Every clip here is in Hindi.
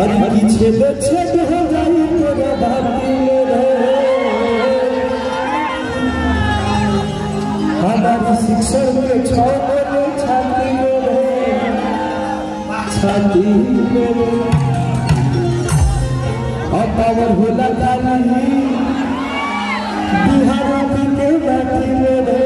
আরে কি ছেদে ছেদে যাই তোরা ভাবিলে রে। আমার শিক্ষককে ছড়ে ছাতিলে রে। ছাতিলে রে। অপাবর হলা তা নাহি বিহার দিকে ডাকিলে রে?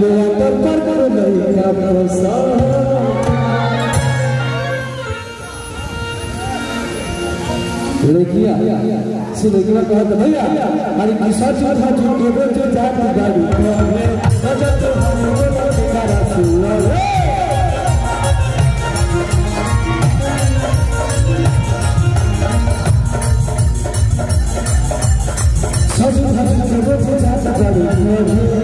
दुआ पर पर नहीं का भरोसा लड़किया से लड़किया कहा भैया अरे किसा चौथा जो केवल जो जात गाड़ी नज़र तो हमारे सारा सुना रे सब केवल जो जात गाड़ी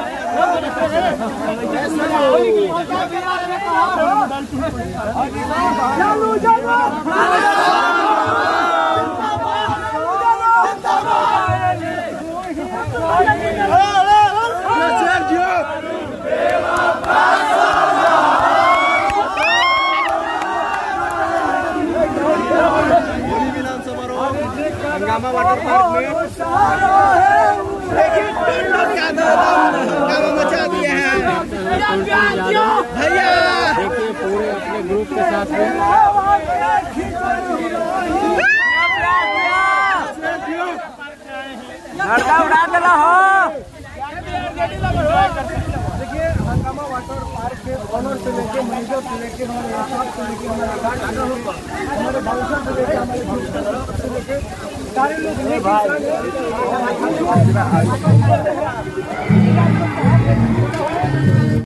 चालू चालू हंगामा वाटर पार्क में हंगामा मचा दिए हैं भैया देखिए पूरे अपने ग्रुप के साथ हो देखिए हंगामा वाटर पार्क के ऑनर से लेके मैनेजर से लेके हमारे स्टाफ से लेके हमारे हमारे बाउंसर से लेके हमारे से लेके सारे लोग